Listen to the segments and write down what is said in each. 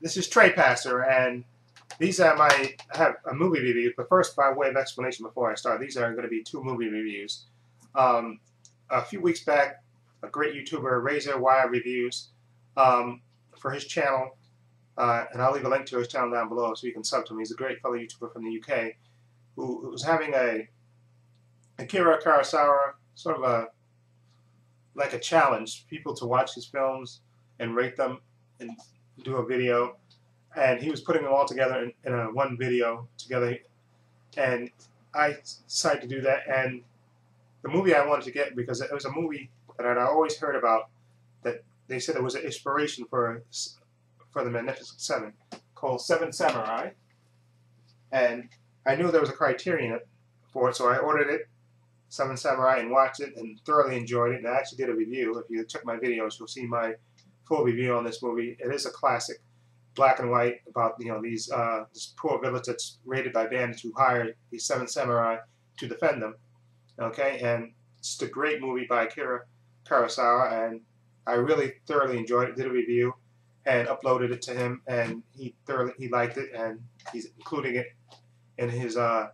this is Trey Pacer, and these are my I have a movie review. But first, by way of explanation, before I start, these are going to be two movie reviews. Um, a few weeks back, a great YouTuber, Razor Wire Reviews, um, for his channel, uh, and I'll leave a link to his channel down below so you can sub to him. He's a great fellow YouTuber from the UK who, who was having a Akira Kurosawa sort of a like a challenge, people to watch his films and rate them and do a video. And he was putting them all together in, in a one video together. And I decided to do that. And the movie I wanted to get because it was a movie that I'd always heard about that they said it was an inspiration for for the Magnificent Seven called Seven Samurai. And I knew there was a criterion for it, so I ordered it Seven Samurai and watched it and thoroughly enjoyed it. And I actually did a review. If you check my videos, you'll see my full review on this movie. It is a classic, black and white, about you know these uh, this poor village that's raided by bandits who hire these seven samurai to defend them. Okay, and it's a great movie by Akira Kurosawa, and I really thoroughly enjoyed it. Did a review and uploaded it to him, and he thoroughly he liked it, and he's including it in his uh,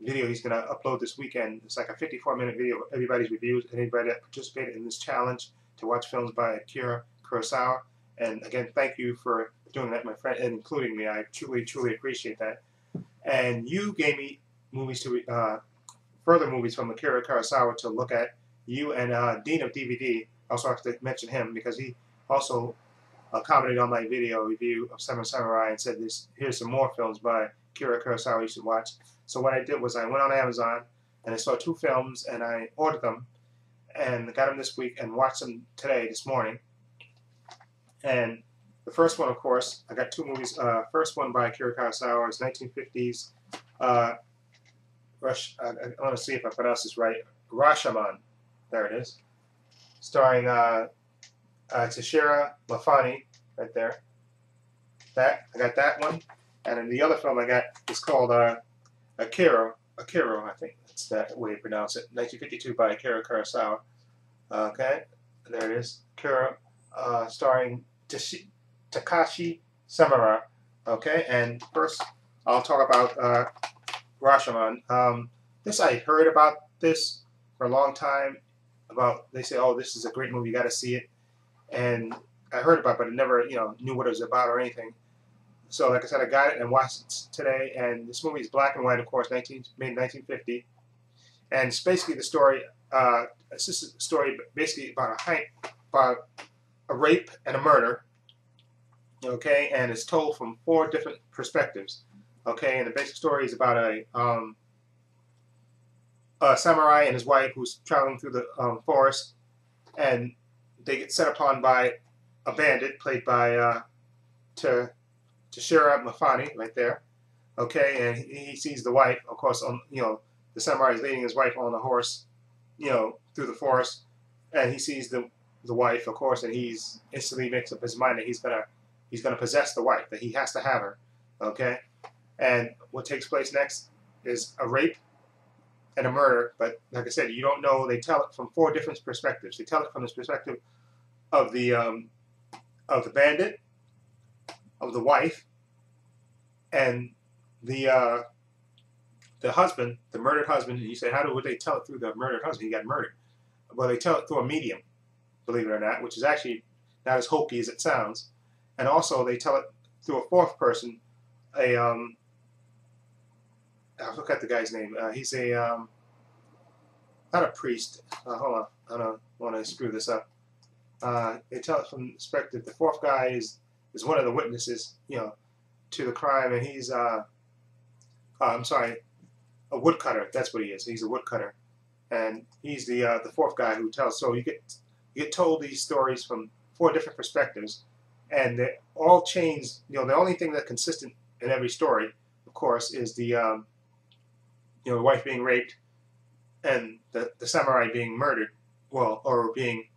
video he's going to upload this weekend. It's like a 54 minute video of everybody's reviews, anybody that participated in this challenge to watch films by Akira Kurosawa. And again, thank you for doing that, my friend, and including me. I truly, truly appreciate that. And you gave me movies to, uh, further movies from Akira Kurosawa to look at. You and uh, Dean of DVD, I also have to mention him because he also uh, commented on my video review of Seven Samurai and said, "This here's some more films by Akira Kurosawa you should watch." So what I did was I went on Amazon and I saw two films and I ordered them and got them this week and watched them today, this morning. And the first one, of course, I got two movies. Uh, first one by Akira Kurosawa is 1950s. Uh, Rush, I, I want to see if I pronounce this right. Rashomon. There it is. Starring uh, uh, Toshiro Mifune, right there. That I got that one, and then the other film I got is called uh, Ikiru, Ikiru, I think that's that way you pronounce it. 1952 by Akira Kurosawa. Okay, there it is. Ikiru, uh, starring Takashi Samura. Okay, and first I'll talk about uh, Rashomon. Um, this I heard about this for a long time. About they say, oh, this is a great movie, you got to see it. And I heard about, it, but I never, you know, knew what it was about or anything. So, like I said, I got it and watched it today. And this movie is black and white, of course, 19, made in 1950. And it's basically the story. Uh, it's just a story basically about a hike, about a rape and a murder. Okay, and it's told from four different perspectives. Okay, and the basic story is about a um, a samurai and his wife who's traveling through the um, forest, and they get set upon by a bandit played by uh, to Toshiro Mifune right there. Okay, and he, sees the wife, of course, on you know the samurai is leading his wife on a horse, you know, through the forest, and he sees the the wife, of course, and he's instantly makes up his mind that he's gonna he's gonna possess the wife, that he has to have her. Okay, and what takes place next is a rape and a murder, but like I said, you don't know. They tell it from four different perspectives. They tell it from the perspective of the um, of the bandit, of the wife and the uh, the husband, the murdered husband, and you say, how do would they tell it through the murdered husband? He got murdered. Well, they tell it through a medium, believe it or not, which is actually not as hokey as it sounds. And also, they tell it through a fourth person, a um, I forgot the guy's name. Uh, he's a um, not a priest. Uh, hold on, I don't want to screw this up. Uh, they tell it from the perspective. The fourth guy is is one of the witnesses, you know, to the crime, and he's, uh, uh, I'm sorry, a woodcutter. That's what he is. He's a woodcutter, and he's the uh, the fourth guy who tells. So you get you get told these stories from four different perspectives, and they all change. You know, the only thing that's consistent in every story, of course, is the um, you know the wife being raped, and the the samurai being murdered, well, or being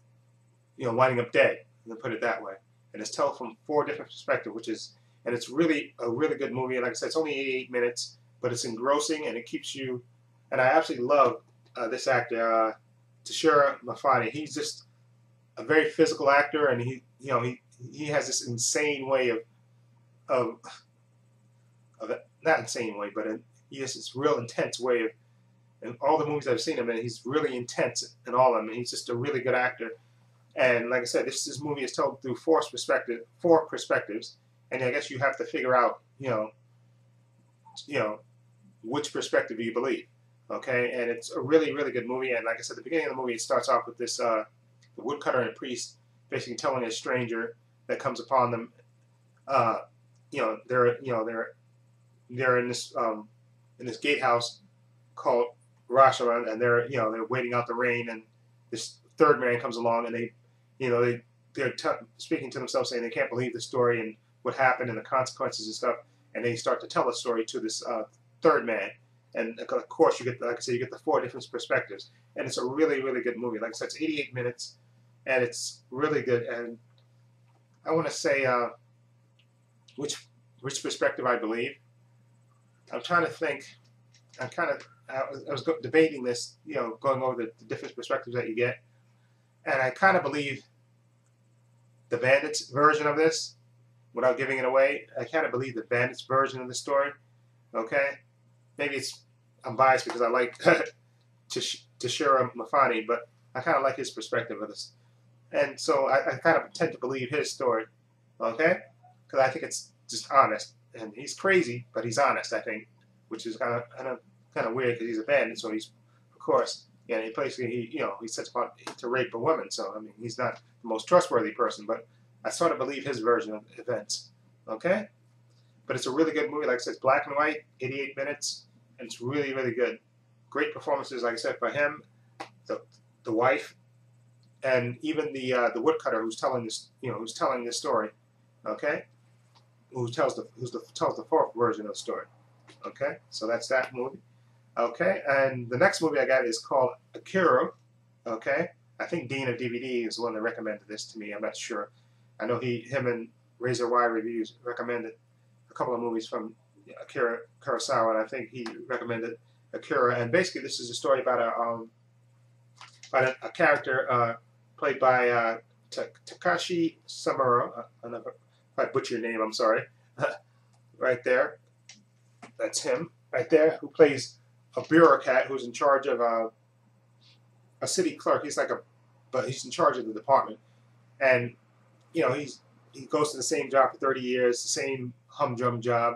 you know winding up dead. Let put it that way and it's told from four different perspectives, which is, and it's really a really good movie. And like I said, it's only 88 minutes, but it's engrossing and it keeps you. And I absolutely love uh, this actor, uh, Toshiro Mifune. He's just a very physical actor, and he, you know, he he has this insane way of of of not insane way, but in, he has this real intense way of. In all the movies I've seen him in, he's really intense in all of them. And he's just a really good actor. And like I said, this this movie is told through four perspective, four perspectives, and I guess you have to figure out, you know, you know, which perspective you believe. Okay, and it's a really, really good movie. And like I said, the beginning of the movie it starts off with this uh, the woodcutter and priest basically telling a stranger that comes upon them, uh, you know, they're you know they're they're in this um, in this gatehouse called Rashomon, and they're you know they're waiting out the rain, and this third man comes along, and they you know they they're speaking to themselves saying they can't believe the story and what happened and the consequences and stuff, and they start to tell the story to this uh, third man. And of course, you get, like I said, you get the four different perspectives, and it's a really, really good movie. Like I said, it's 88 minutes, and it's really good. And I want to say uh, which which perspective I believe. I'm trying to think. I'm kind of I was, debating this, you know, going over the, the different perspectives that you get, and I kind of believe the Bandits version of this, without giving it away. I kind of believe the Bandits version of the story. Okay, maybe it's I'm biased because I like Toshiro Mifune, but I kind of like his perspective of this, and so I, I kind of tend to believe his story. Okay, because I think it's just honest, and he's crazy, but he's honest. I think, which is kind of kind of kind of weird because he's a bandit, so he's of course. Yeah, he basically, he, you know, he sets about to rape a woman. So I mean, he's not the most trustworthy person, but I sort of believe his version of events. Okay? But it's a really good movie. Like I said, it's black and white, 88 minutes, and it's really, really good. Great performances, like I said, by him, the, the wife, and even the uh, the woodcutter who's telling this, you know, who's telling this story. Okay? Who tells the who's the tells the fourth version of the story. Okay? So that's that movie. Okay, and the next movie I got is called Ikiru. Okay, I think Dean of DVD is the one that recommended this to me. I'm not sure. I know he, him, and Razor Wire Reviews recommended a couple of movies from Akira Kurosawa, and I think he recommended Ikiru. And basically, this is a story about a um, about a, a character uh, played by uh, Takashi Samuro. Uh, if I butcher your name, I'm sorry. right there, that's him right there, who plays a bureaucrat who's in charge of a, uh, a city clerk. He's like a, but he's in charge of the department, and you know, he's he goes to the same job for 30 years, the same humdrum job,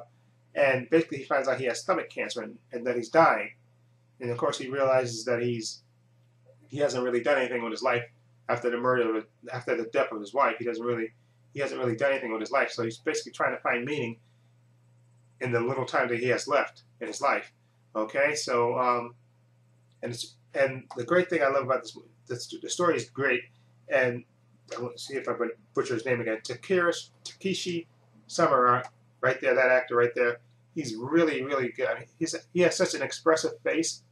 and basically he finds out he has stomach cancer and, and that he's dying. And of course, he realizes that he's he hasn't really done anything with his life after the murder, after the death of his wife. He doesn't really he hasn't really done anything with his life. So he's basically trying to find meaning in the little time that he has left in his life. Okay, so um, and it's and the great thing I love about this, this the story is great, and I want to see if I butcher his name again. Takirish, Takeshi Samura, right there, that actor right there. He's really, really good. I mean, he's he has such an expressive face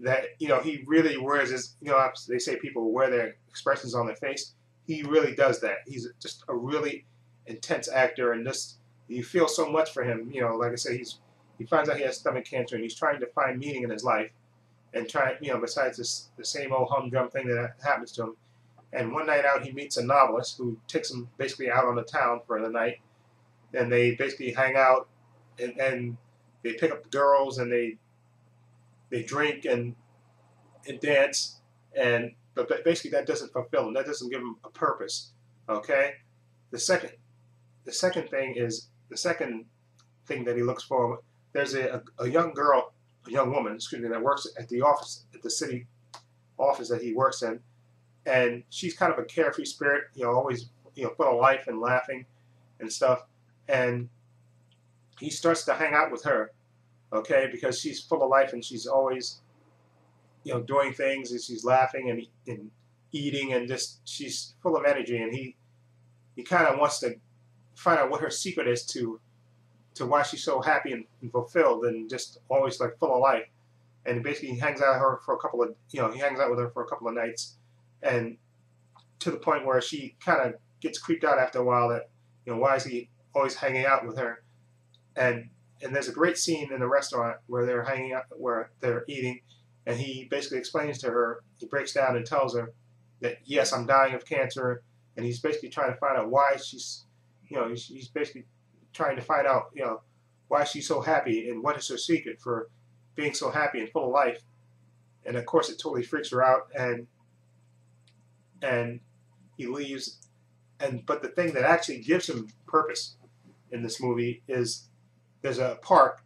that you know he really wears his. You know, they say people wear their expressions on their face. He really does that. He's just a really intense actor, and just you feel so much for him. You know, like I said, he's he finds out he has stomach cancer, and he's trying to find meaning in his life, and trying you know besides this the same old humdrum thing that happens to him and one night out, he meets a novelist who takes him basically out on the town for the night. And they basically hang out and, and they pick up girls and they they drink and and dance. And but basically that doesn't fulfill him. That doesn't give him a purpose. Okay. The second the second thing is the second thing that he looks for. There's a, a, a young girl, a young woman, excuse me, that works at the office at the city office that he works in and she's kind of a carefree spirit, you know, always you know full of life and laughing and stuff. And he starts to hang out with her, okay, because she's full of life and she's always you know doing things and she's laughing and, and eating and just she's full of energy and he he kind of wants to find out what her secret is to to why she's so happy and, and fulfilled and just always like full of life. And basically he hangs out with her for a couple of you know he hangs out with her for a couple of nights and to the point where she kind of gets creeped out after a while that you know why is he always hanging out with her? And and there's a great scene in the restaurant where they're hanging out where they're eating and he basically explains to her he breaks down and tells her that yes i'm dying of cancer and he's basically trying to find out why she's you know he's, he's basically trying to find out, you know, why she's so happy and what is her secret for being so happy and full of life. And of course, it totally freaks her out, and and he leaves. And but the thing that actually gives him purpose in this movie is there's a park,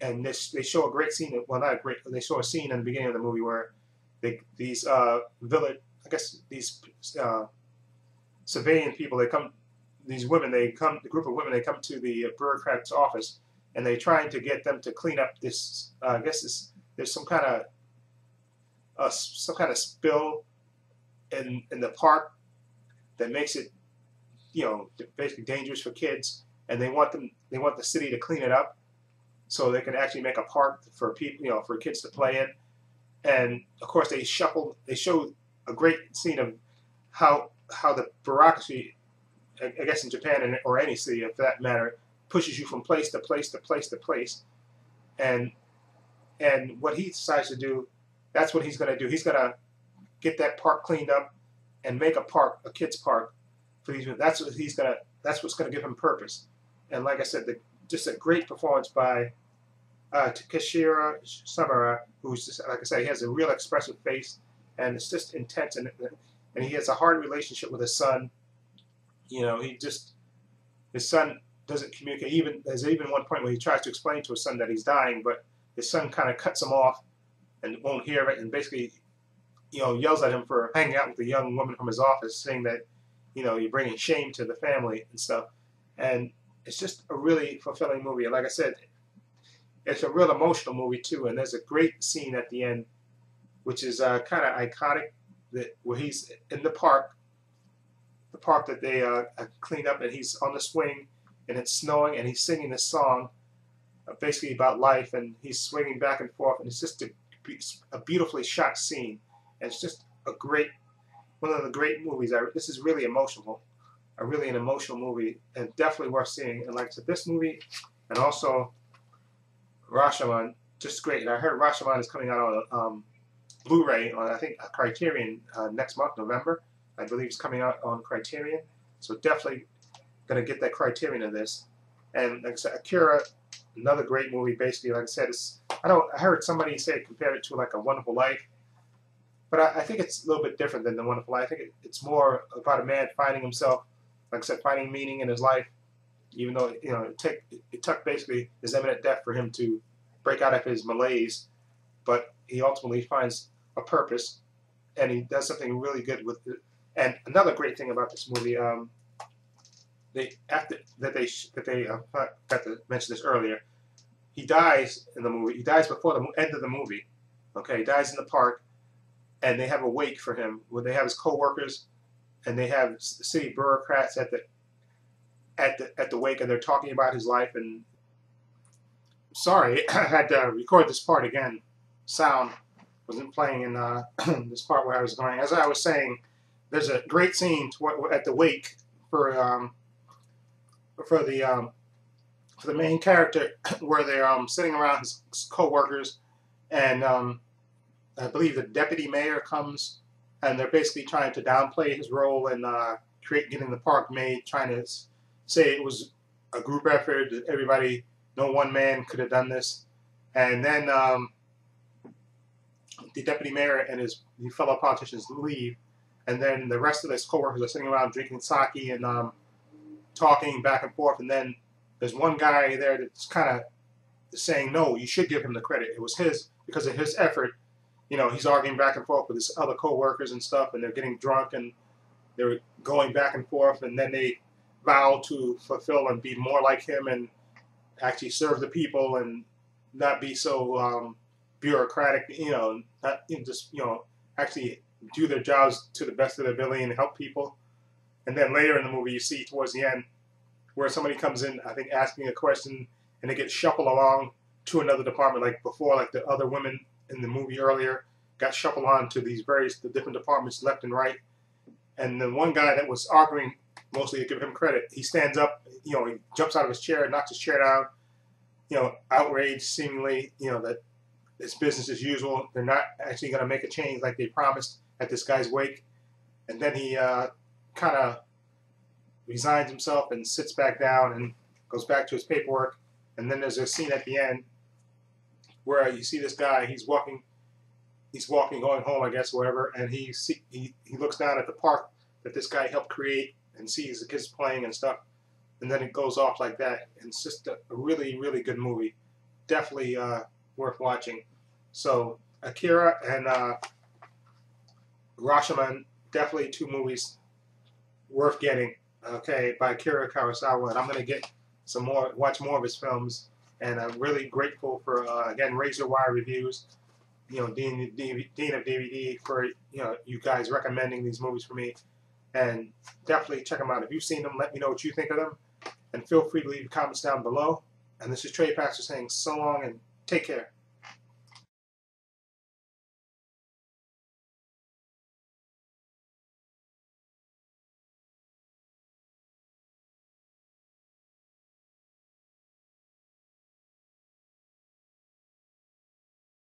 and this they show a great scene. Well, not a great. They show a scene in the beginning of the movie where they these uh, village, I guess these uh, civilian people, they come. These women, they come. The group of women, they come to the bureaucrat's office, and they're trying to get them to clean up this. Uh, I guess this, there's some kind of uh, some kind of spill in in the park that makes it, you know, basically dangerous for kids, and they want them. They want the city to clean it up, so they can actually make a park for people, you know, for kids to play in. And of course, they shuffle. They show a great scene of how how the bureaucracy, I guess in Japan or any city for that matter, pushes you from place to place to place to place, and and what he decides to do, that's what he's going to do. He's going to get that park cleaned up and make a park, a kids park for these. That's what he's going to. That's what's going to give him purpose. And like I said, the, just a great performance by uh, Takeshira Samura, who's just, like I said, he has a real expressive face, and it's just intense, and and he has a hard relationship with his son. You know, he just his son doesn't communicate. Even there's even one point where he tries to explain to his son that he's dying, but his son kind of cuts him off and won't hear it, and basically, you know, yells at him for hanging out with a young woman from his office, saying that, you know, you're bringing shame to the family and stuff. And it's just a really fulfilling movie. And like I said, it's a real emotional movie too. And there's a great scene at the end, which is uh, kind of iconic, that where he's in the park, the park that they uh, cleaned up, and he's on the swing, and it's snowing, and he's singing this song, uh, basically about life, and he's swinging back and forth, and it's just a, a beautifully shot scene, and it's just a great, one of the great movies. I, this is really emotional, a really an emotional movie, and definitely worth seeing. And like I said, this movie, and also Rashomon, just great. And I heard Rashomon is coming out on um, Blu-ray on I think Criterion uh, next month, November. I believe it's coming out on Criterion. So definitely going to get that Criterion of this. And like I said, Ikiru, another great movie. Basically, like I said, it's I don't I heard somebody say compare it to like A Wonderful Life, but I, think it's a little bit different than The Wonderful Life. I think it, it's more about a man finding himself, like I said, finding meaning in his life even though you know it, took it took basically his imminent death for him to break out of his malaise, but he ultimately finds a purpose, and he does something really good with it. And another great thing about this movie, um, they after that they that they uh, got to mention this earlier, he dies in the movie. He dies before the end of the movie. Okay, he dies in the park, and they have a wake for him where they have his co-workers, and they have city bureaucrats at the at the at the wake and they're talking about his life and sorry I had to record this part again. Sound wasn't playing in uh, this part where I was going. As I was saying there's a great scene at the wake for um, for the um, for the main character where they're um, sitting around his co-workers and um, I believe the deputy mayor comes and they're basically trying to downplay his role in uh, create getting the park made trying to say it was a group effort. That everybody, no one man could have done this. And then um, the deputy mayor and his fellow politicians leave, and then the rest of his coworkers are sitting around drinking sake and um, talking back and forth. And then there's one guy there that's kind of saying, "No, you should give him the credit. It was his because of his effort." You know, he's arguing back and forth with his other coworkers and stuff, and they're getting drunk and they're going back and forth, and then they vow to fulfill and be more like him and actually serve the people and not be so um, bureaucratic, you know, not you know, just, you know, actually do their jobs to the best of their ability and help people. And then later in the movie, you see towards the end where somebody comes in, I think, asking a question and they get shuffled along to another department, like before, like the other women in the movie earlier got shuffled on to these various the different departments left and right. And the one guy that was arguing mostly to give him credit. He stands up, you know, he jumps out of his chair, knocks his chair down, you know, outraged seemingly, you know, that it's business as usual. They're not actually going to make a change like they promised at this guy's wake. And then he uh, kind of resigns himself and sits back down and goes back to his paperwork, and then there's a scene at the end where you see this guy. He's walking, he's walking going home, I guess, or whatever, and he see, he he looks down at the park that this guy helped create and sees the kids playing and stuff, and then it goes off like that. And it's just a, a really really good movie, definitely uh, worth watching. So Ikiru and uh, Rashomon, definitely two movies worth getting. Okay, by Akira Kurosawa, and I'm gonna get some more, watch more of his films. And I'm really grateful for uh, again Razor Wire reviews. You know, Dean, Dean of DVD for you know you guys recommending these movies for me, and definitely check them out. If you've seen them, let me know what you think of them, and feel free to leave comments down below. And this is Trey Pacer saying so long and take care.